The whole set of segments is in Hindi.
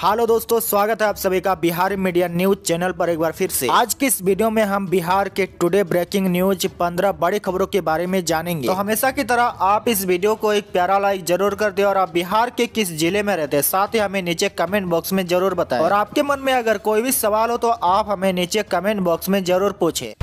हेलो दोस्तों, स्वागत है आप सभी का बिहार मीडिया न्यूज़ चैनल पर एक बार फिर से। आज की इस वीडियो में हम बिहार के टुडे ब्रेकिंग न्यूज़ 15 बड़ी खबरों के बारे में जानेंगे। तो हमेशा की तरह आप इस वीडियो को एक प्यारा लाइक ज़रूर कर दे और आप बिहार के किस ज़िले में रहते हैं, साथ ही हमें नीचे कमेंट बॉक्स में ज़रूर बताए। और आपके मन में अगर कोई भी सवाल हो तो आप हमें नीचे कमेंट बॉक्स में ज़रूर पूछे।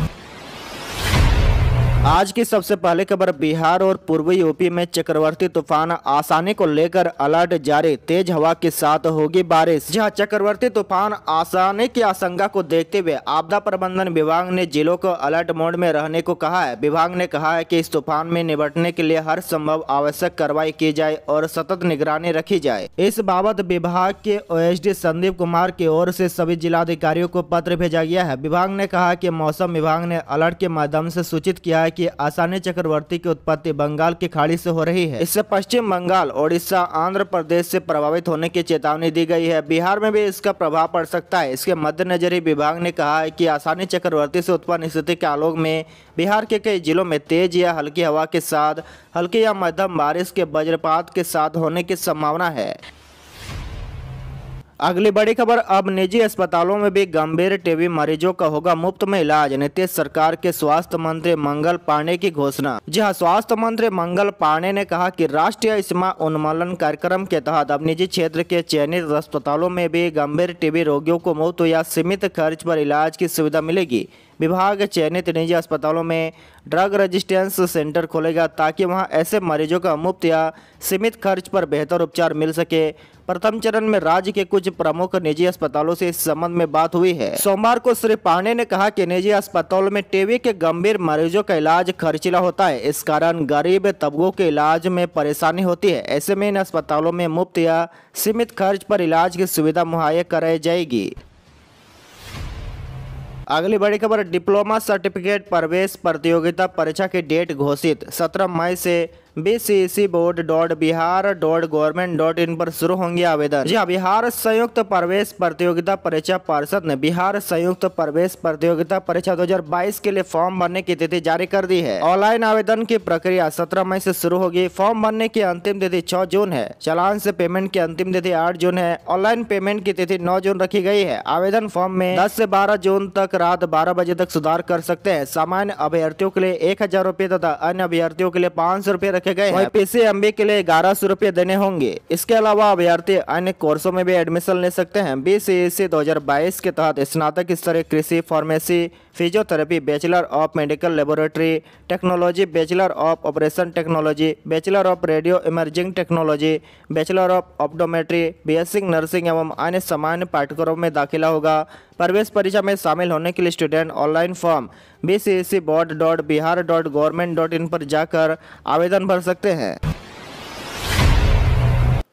आज की सबसे पहले खबर, बिहार और पूर्वी यूपी में चक्रवर्ती तूफ़ान आसानी को लेकर अलर्ट जारी। तेज हवा के साथ होगी बारिश। जहाँ चक्रवर्ती तूफ़ान आसानी की आशंका को देखते हुए आपदा प्रबंधन विभाग ने जिलों को अलर्ट मोड में रहने को कहा है। विभाग ने कहा है कि इस तूफ़ान में निपटने के लिए हर संभव आवश्यक कार्रवाई की जाए और सतत निगरानी रखी जाए। इस बाबत विभाग के ओएसडी संदीप कुमार की ओर से सभी जिलाधिकारियों को पत्र भेजा गया है। विभाग ने कहा कि मौसम विभाग ने अलर्ट के माध्यम से सूचित किया है कि आसानी चक्रवर्ती की उत्पत्ति बंगाल की खाड़ी से हो रही है। इससे पश्चिम बंगाल, ओडिशा, आंध्र प्रदेश से प्रभावित होने की चेतावनी दी गई है। बिहार में भी इसका प्रभाव पड़ सकता है। इसके मद्देनजर ही विभाग ने कहा है कि आसानी चक्रवर्ती से उत्पन्न स्थिति के आलोक में बिहार के कई जिलों में तेज या हल्की हवा के साथ, हल्की या मध्यम बारिश के वज्रपात के साथ होने की संभावना है। अगली बड़ी खबर, अब निजी अस्पतालों में भी गंभीर टीबी मरीजों का होगा मुफ़्त में इलाज, नीतीश सरकार के स्वास्थ्य मंत्री मंगल पांडे की घोषणा। जी हाँ स्वास्थ्य मंत्री मंगल पांडे ने कहा कि राष्ट्रीय इस्मा उन्मूलन कार्यक्रम के तहत अब निजी क्षेत्र के चयनित अस्पतालों में भी गंभीर टीबी रोगियों को मुफ़्त या सीमित खर्च पर इलाज की सुविधा मिलेगी। विभाग चयनित निजी अस्पतालों में ड्रग रजिस्टेंस सेंटर खोलेगा ताकि वहाँ ऐसे मरीजों का मुफ़्त या सीमित खर्च पर बेहतर उपचार मिल सके। प्रथम चरण में राज्य के कुछ प्रमुख निजी अस्पतालों से इस संबंध में बात हुई है। सोमवार को श्री पांडे ने कहा कि निजी अस्पतालों में टीबी के गंभीर मरीजों का इलाज खर्चीला होता है। इस कारण गरीब तबकों के इलाज में परेशानी होती है। ऐसे में इन अस्पतालों में मुफ़्त या सीमित खर्च पर इलाज की सुविधा मुहैया कराई जाएगी। अगली बड़ी खबर डिप्लोमा सर्टिफिकेट प्रवेश प्रतियोगिता परीक्षा की डेट घोषित 17 मई से B C C board dot Bihar dot government dot in पर शुरू होंगे आवेदन। जी हाँ बिहार संयुक्त प्रवेश प्रतियोगिता परीक्षा परिषद ने बिहार संयुक्त प्रवेश प्रतियोगिता परीक्षा 2022 के लिए फॉर्म भरने की तिथि जारी कर दी है। ऑनलाइन आवेदन की प्रक्रिया 17 मई से शुरू होगी। फॉर्म भरने की अंतिम तिथि छह जून है। चलान से पेमेंट की अंतिम तिथि आठ जून है। ऑनलाइन पेमेंट की तिथि नौ जून रखी गई है। आवेदन फॉर्म में 10 से 12 जून तक रात 12 बजे तक सुधार कर सकते हैं। सामान्य अभ्यर्थियों के लिए एक हज़ार तथा अन्य अभ्यर्थियों के लिए पाँच सौ रखे गए हैं। पीसीएमबी के लिए ग्यारह सौ रूपए देने होंगे। इसके अलावा अभ्यर्थी अन्य कोर्सों में भी एडमिशन ले सकते हैं। बी सी सी दो हज़ार बाईस के तहत स्नातक स्तरीय कृषि pharmacy physiotherapy bachelor of medical laboratory technology bachelor of operation technology bachelor of radio imaging technology bachelor of optometry BSc nursing एवं अन्य सामान्य पाठ्यक्रमों में दाखिला होगा। प्रवेश परीक्षा में शामिल होने के लिए student online form B C S C board dot Bihar dot government dot in पर जाकर आवेदन भर सकते हैं।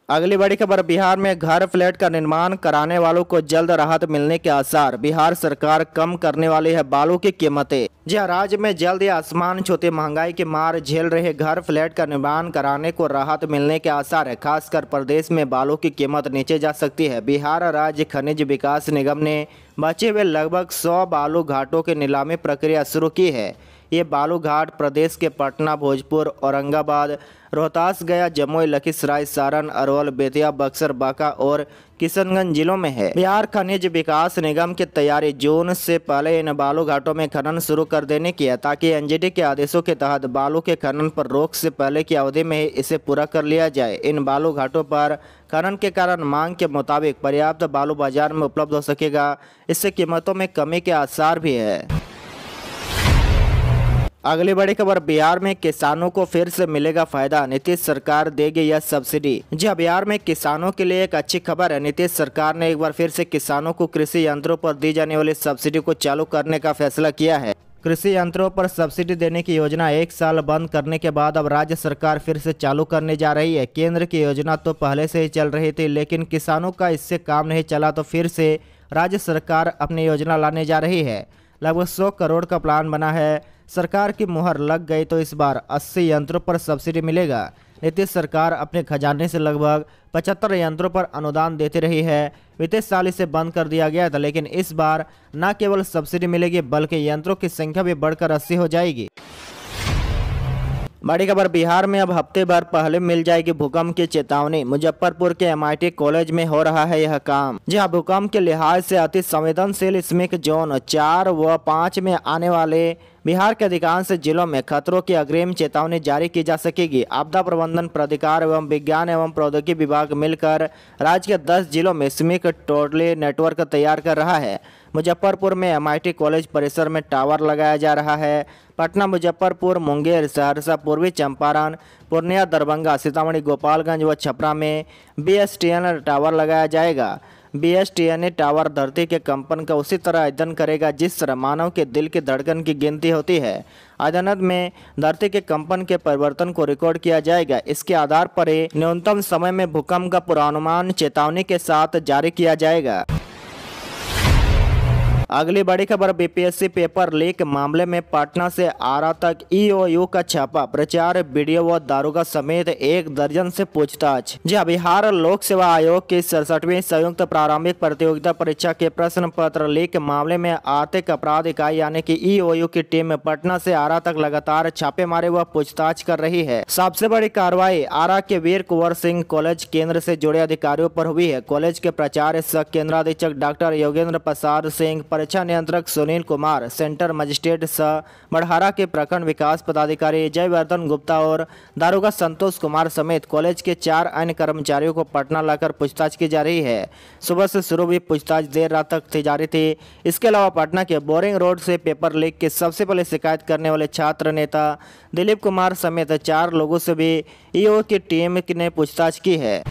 अगली बड़ी खबर, बिहार में घर फ्लैट का निर्माण कराने वालों को जल्द राहत मिलने के आसार, बिहार सरकार कम करने वाली है बालू की कीमतें। जी हाँ राज्य में जल्द ही आसमान छूती महँगाई के मार झेल रहे घर फ्लैट का निर्माण कराने को राहत मिलने के आसार है। खासकर प्रदेश में बालू की कीमत नीचे जा सकती है। बिहार राज्य खनिज विकास निगम ने बचे हुए लगभग सौ बालू घाटों की नीलामी प्रक्रिया शुरू की है। ये बालू घाट प्रदेश के पटना, भोजपुर, औरंगाबाद, रोहतास गया, जमुई, लखीसराय, सारण, अरवल, बेतिया, बक्सर, बांका और किशनगंज जिलों में है। बिहार खनिज विकास निगम की तैयारी जून से पहले इन बालू घाटों में खनन शुरू कर देने की है, ताकि एनजीटी के आदेशों के तहत बालू के खनन पर रोक से पहले की अवधि में ही इसे पूरा कर लिया जाए। इन बालू घाटों पर खनन के कारण मांग के मुताबिक पर्याप्त बालू बाज़ार में उपलब्ध हो सकेगा। इससे कीमतों में कमी के आसार भी है। अगली बड़ी खबर, बिहार में किसानों को फिर से मिलेगा फ़ायदा। नीतीश सरकार देगी यह सब्सिडी। जी हाँ बिहार में किसानों के लिए एक अच्छी खबर है। नीतीश सरकार ने एक बार फिर से किसानों को कृषि यंत्रों पर दी जाने वाली सब्सिडी को चालू करने का फैसला किया है। कृषि यंत्रों पर सब्सिडी देने की योजना एक साल बंद करने के बाद अब राज्य सरकार फिर से चालू करने जा रही है। केंद्र की योजना तो पहले से ही चल रही थी, लेकिन किसानों का इससे काम नहीं चला तो फिर से राज्य सरकार अपनी योजना लाने जा रही है। लगभग सौ करोड़ का प्लान बना है। सरकार की मुहर लग गई तो इस बार 80 यंत्रों पर सब्सिडी मिलेगा। नीतीश सरकार अपने खजाने से लगभग 75 यंत्रों पर अनुदान देती रही है। बीते साल इसे बंद कर दिया गया था, लेकिन इस बार न केवल सब्सिडी मिलेगी, बल्कि यंत्रों की संख्या भी बढ़कर 80 हो जाएगी। बड़ी खबर, बिहार में अब हफ़्ते भर पहले मिल जाएगी भूकंप की चेतावनी। मुजफ्फरपुर के एमआईटी कॉलेज में हो रहा है यह काम। जहाँ भूकंप के लिहाज से अति संवेदनशील स्मिक जोन चार व पाँच में आने वाले बिहार के अधिकांश जिलों में खतरों की अग्रिम चेतावनी जारी की जा सकेगी। आपदा प्रबंधन, प्राधिकार एवं विज्ञान एवं प्रौद्योगिकी विभाग मिलकर राज्य के 10 जिलों में स्मिक टोटली नेटवर्क तैयार कर रहा है। मुजफ्फरपुर में एमआईटी कॉलेज परिसर में टावर लगाया जा रहा है। पटना, मुजफ्फरपुर, मुंगेर, सहरसा, पूर्वी चंपारण, पूर्णिया, दरभंगा, सीतामढ़ी, गोपालगंज व छपरा में बी टावर लगाया जाएगा। बी टावर धरती के कंपन का उसी तरह अध्ययन करेगा, जिस तरह मानव के दिल की धड़कन की गिनती होती है। अदालत में धरती के कंपन के परिवर्तन को रिकॉर्ड किया जाएगा। इसके आधार पर ही न्यूनतम समय में भूकंप का पूर्वानुमान चेतावनी के साथ जारी किया जाएगा। अगली बड़ी खबर बीपीएससी पेपर लीक मामले में पटना से आरा तक ईओयू का छापा, प्रचार वीडियो व दारोगा समेत एक दर्जन से पूछताछ। जी बिहार लोक सेवा आयोग की सड़सठवीं संयुक्त प्रारंभिक प्रतियोगिता परीक्षा के प्रश्न पत्र लीक मामले में आर्थिक अपराध इकाई यानी कि ईओयू की टीम पटना से आरा तक लगातार छापे मारे व पूछताछ कर रही है। सबसे बड़ी कार्रवाई आरा के वीर कुंवर सिंह कॉलेज केंद्र से जुड़े अधिकारियों पर हुई है। कॉलेज के प्राचार्य सह केंद्राधीक्षक डॉक्टर योगेंद्र प्रसाद सिंह परीक्षा नियंत्रक सुनील कुमार, सेंटर मजिस्ट्रेट सह मढ़हारा के प्रखंड विकास पदाधिकारी जयवर्धन गुप्ता और दारोगा संतोष कुमार समेत कॉलेज के चार अन्य कर्मचारियों को पटना लाकर पूछताछ की जा रही है। सुबह से शुरू हुई पूछताछ देर रात तक की जारी थी। इसके अलावा पटना के बोरिंग रोड से पेपर लीक की सबसे पहले शिकायत करने वाले छात्र नेता दिलीप कुमार समेत चार लोगों से भी ईओ की टीम ने पूछताछ की है।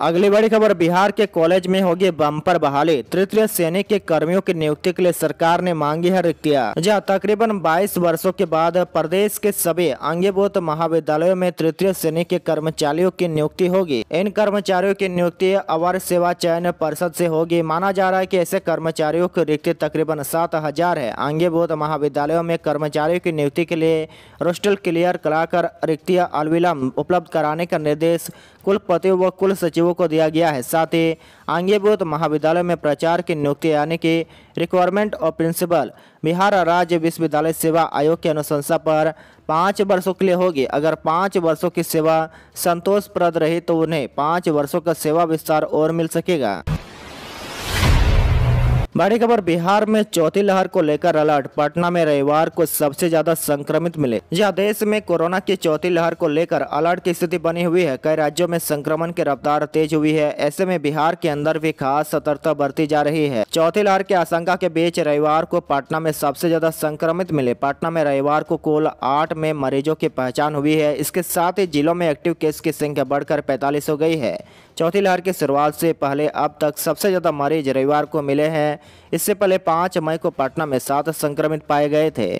अगली बड़ी खबर, बिहार के कॉलेज में होगी बम्पर बहाली। तृतीय सैनिक के कर्मियों की नियुक्ति के लिए सरकार ने मांगी है रिक्तियाँ। जहाँ तकरीबन 22 वर्षों के बाद प्रदेश के सभी अंगीभूत महाविद्यालयों में तृतीय सैनिक के कर्मचारियों की नियुक्ति होगी। इन कर्मचारियों की नियुक्ति अवर सेवा चयन परिषद से होगी। माना जा रहा है की ऐसे कर्मचारियों की रिक्ति तकरीबन सात हज़ार है। अंगीभूत महाविद्यालयों में कर्मचारियों की नियुक्ति के लिए रोस्टल क्लियर कराकर रिक्तियाँ अलविलंब उपलब्ध कराने का निर्देश कुलपति व कुल सचिवों को दिया गया है। साथ ही आंगीभूत महाविद्यालय में प्रचार की नियुक्ति यानी कि रिक्वायरमेंट और प्रिंसिपल बिहार राज्य विश्वविद्यालय सेवा आयोग की अनुशंसा पर पाँच वर्षों के लिए होगी। अगर पाँच वर्षों की सेवा संतोषप्रद रही तो उन्हें पाँच वर्षों का सेवा विस्तार और मिल सकेगा। बड़ी खबर, बिहार में चौथी लहर को लेकर अलर्ट। पटना में रविवार को सबसे ज़्यादा संक्रमित मिले। जहाँ देश में कोरोना की चौथी लहर को लेकर अलर्ट की स्थिति बनी हुई है। कई राज्यों में संक्रमण की रफ्तार तेज हुई है। ऐसे में बिहार के अंदर भी खास सतर्कता बरती जा रही है। चौथी लहर की आशंका के बीच रविवार को पटना में सबसे ज़्यादा संक्रमित मिले। पटना में रविवार को कुल आठ में मरीजों की पहचान हुई है। इसके साथ ही जिलों में एक्टिव केस की संख्या बढ़कर पैंतालीस हो गई है। चौथी लहर की शुरुआत से पहले अब तक सबसे ज़्यादा मरीज़ रविवार को मिले हैं। इससे पहले पाँच मई को पटना में सात संक्रमित पाए गए थे।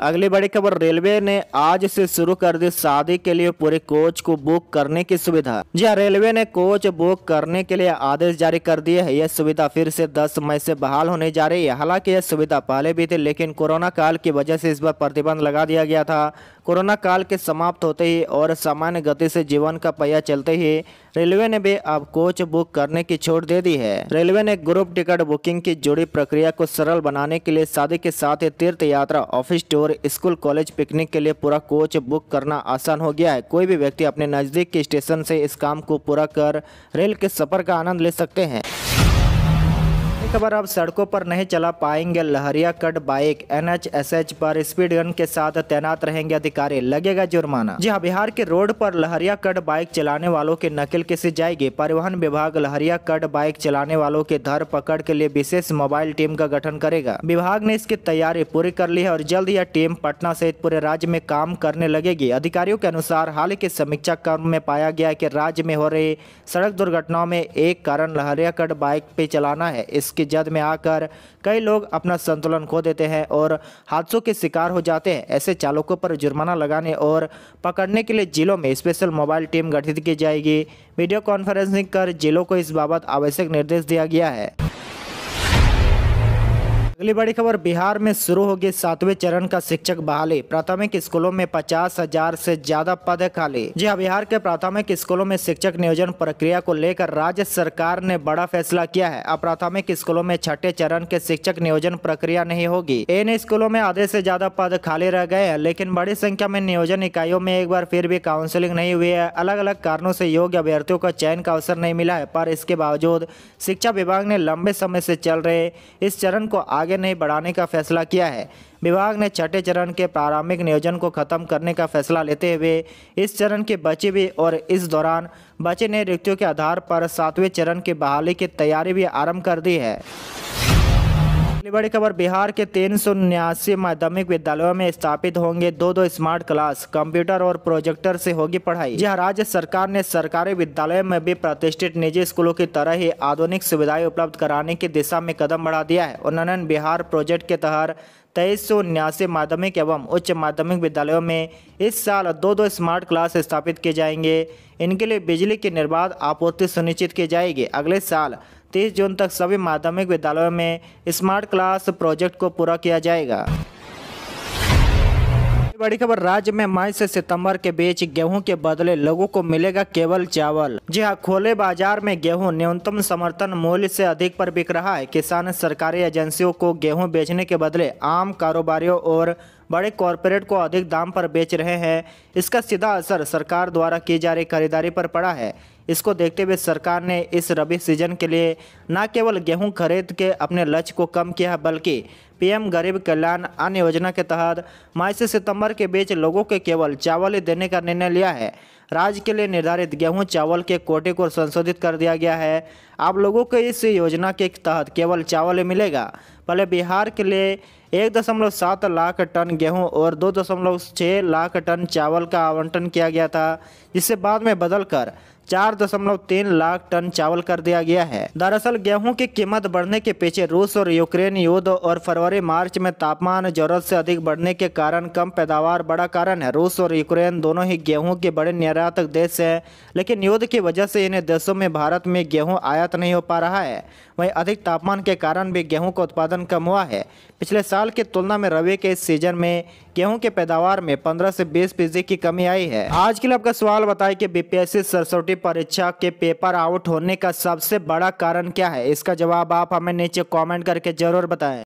अगली बड़ी खबर, रेलवे ने आज से शुरू कर दी शादी के लिए पूरे कोच को बुक करने की सुविधा। जी हाँ रेलवे ने कोच बुक करने के लिए आदेश जारी कर दिए है। यह सुविधा फिर से 10 मई से बहाल होने जा रही है। हालाँकि यह सुविधा पहले भी थी, लेकिन कोरोना काल की वजह से इस बार प्रतिबंध लगा दिया गया था। कोरोना काल के समाप्त होते ही और सामान्य गति से जीवन का पहिया चलते ही रेलवे ने भी अब कोच बुक करने की छूट दे दी है। रेलवे ने ग्रुप टिकट बुकिंग की जुड़ी प्रक्रिया को सरल बनाने के लिए शादी के साथ ही तीर्थ यात्रा, office tour, school, college, picnic के लिए पूरा कोच बुक करना आसान हो गया है। कोई भी व्यक्ति अपने नज़दीक के स्टेशन से इस काम को पूरा कर रेल के सफ़र का आनंद ले सकते हैं। खबर अब सड़कों पर नहीं चला पाएँगे। लहरिया कट बाइक, एनएचएसएच पर स्पीड गन के साथ तैनात रहेंगे अधिकारी। लगेगा जुर्माना। जी हाँ बिहार के रोड पर लहरिया कट बाइक चलाने वालों की नकल कैसे जाएगी। परिवहन विभाग लहरिया कट बाइक चलाने वालों के धर पकड़ के लिए विशेष मोबाइल टीम का गठन करेगा। विभाग ने इसकी तैयारी पूरी कर ली है और जल्द यह टीम पटना सहित पूरे राज्य में काम करने लगेगी। अधिकारियों के अनुसार हाल के समीक्षा क्रम में पाया गया की राज्य में हो रही सड़क दुर्घटनाओं में एक कारण लहरिया कट बाइक पे चलाना है। इस की जद में आकर कई लोग अपना संतुलन खो देते हैं और हादसों के शिकार हो जाते हैं। ऐसे चालकों पर जुर्माना लगाने और पकड़ने के लिए जिलों में स्पेशल मोबाइल टीम गठित की जाएगी। वीडियो कॉन्फ्रेंसिंग कर जिलों को इस बाबत आवश्यक निर्देश दिया गया है। अगली बड़ी खबर, बिहार में शुरू होगी सातवें चरण का शिक्षक बहाली। प्राथमिक स्कूलों में पचास हज़ार से ज़्यादा पद खाली। जी हाँ बिहार के प्राथमिक स्कूलों में शिक्षक नियोजन प्रक्रिया को लेकर राज्य सरकार ने बड़ा फैसला किया है। अब प्राथमिक स्कूलों में छठे चरण के शिक्षक नियोजन प्रक्रिया नहीं होगी। इन स्कूलों में आधे से ज़्यादा पद खाली रह गए हैं, लेकिन बड़ी संख्या में नियोजन इकाइयों में एक बार फिर भी काउंसिलिंग नहीं हुई है। अलग अलग कारणों से योग्य अभ्यर्थियों का चयन का अवसर नहीं मिला है, पर इसके बावजूद शिक्षा विभाग ने लंबे समय से चल रहे इस चरण को आगे आगे नहीं बढ़ाने का फैसला किया है। विभाग ने छठे चरण के प्रारंभिक नियोजन को खत्म करने का फैसला लेते हुए इस चरण के बचे भी और इस दौरान बचे नए रिक्तियों के आधार पर सातवें चरण की बहाली की तैयारी भी आरंभ कर दी है। अगली बड़ी खबर, बिहार के तीन सौ उन्यासी माध्यमिक विद्यालयों में स्थापित होंगे दो दो स्मार्ट क्लास, कंप्यूटर और प्रोजेक्टर से होगी पढ़ाई। जहाँ राज्य सरकार ने सरकारी विद्यालय में भी प्रतिष्ठित निजी स्कूलों की तरह ही आधुनिक सुविधाएँ उपलब्ध कराने की दिशा में कदम बढ़ा दिया है। उन्होंने बिहार प्रोजेक्ट के तहत तेईस सौ उन्यासी माध्यमिक एवं उच्च माध्यमिक विद्यालयों में इस साल दो दो स्मार्ट क्लास स्थापित किए जाएँगे। इनके लिए बिजली की निर्बाध आपूर्ति सुनिश्चित की जाएगी। अगले साल तीस जून तक सभी माध्यमिक विद्यालयों में स्मार्ट क्लास प्रोजेक्ट को पूरा किया जाएगा। बड़ी खबर, राज्य में मई से सितंबर के बीच गेहूँ के बदले लोगों को मिलेगा केवल चावल। जी हाँ खोले बाज़ार में गेहूँ न्यूनतम समर्थन मूल्य से अधिक पर बिक रहा है। किसान सरकारी एजेंसियों को गेहूँ बेचने के बदले आम कारोबारियों और बड़े कॉरपोरेट को अधिक दाम पर बेच रहे हैं। इसका सीधा असर सरकार द्वारा की जा रही खरीदारी पर पड़ा है। इसको देखते हुए सरकार ने इस रबी सीज़न के लिए न केवल गेहूँ खरीद के अपने लक्ष्य को कम किया, बल्कि पीएम गरीब कल्याण अन्न योजना के तहत मई से सितंबर के बीच लोगों के केवल चावल ही देने का निर्णय लिया है। राज्य के लिए निर्धारित गेहूँ, चावल के कोटे को संशोधित कर दिया गया है। आप लोगों को इस योजना के तहत केवल चावल मिलेगा। पहले बिहार के लिए एक दशमलव सात लाख टन गेहूँ और दो दशमलव छः लाख टन चावल का आवंटन किया गया था, जिसे बाद में बदलकर चार दशमलव तीन लाख टन चावल कर दिया गया है। दरअसल, गेहूँ की कीमत बढ़ने के पीछे रूस और यूक्रेन युद्ध और फरवरी मार्च में तापमान ज़रूरत से अधिक बढ़ने के कारण कम पैदावार बड़ा कारण है। रूस और यूक्रेन दोनों ही गेहूँ के बड़े निर्यातक देश है, लेकिन युद्ध की वजह से इन देशों में भारत में गेहूँ आयात नहीं हो पा रहा है। वहीं अधिक तापमान के कारण भी गेहूँ का उत्पादन कम हुआ है। पिछले साल की तुलना में रबी के इस सीज़न में गेहूँ के पैदावार में 15 से 20 फ़ीसदी की कमी आई है। आज के लिए आपका सवाल बताए कि बीपीएससी सरस्वती परीक्षा के पेपर आउट होने का सबसे बड़ा कारण क्या है? इसका जवाब आप हमें नीचे कमेंट करके ज़रूर बताएँ।